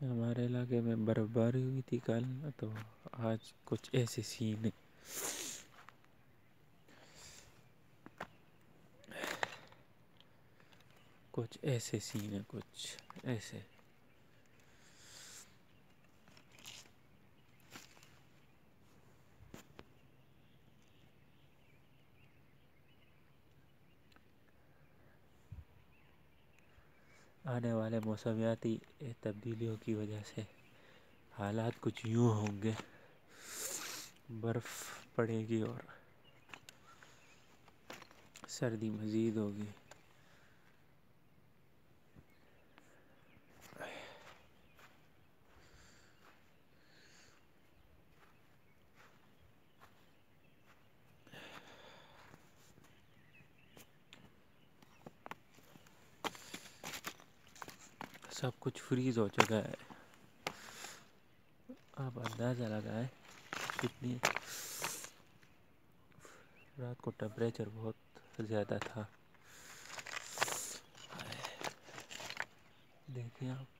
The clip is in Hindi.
हमारे इलाके में बर्फबारी हुई थी कल तो आज कुछ ऐसे सीन कुछ ऐसे सीन है, कुछ ऐसे। आने वाले मौसमियाती तब्दीलियों की वजह से हालात कुछ यूँ होंगे। बर्फ़ पड़ेगी और सर्दी मज़ीद होगी। सब कुछ फ्रीज हो चुका है। आप अंदाज़ा लगाए कितनी रात को टेम्परेचर बहुत ज़्यादा था। देखिए आप।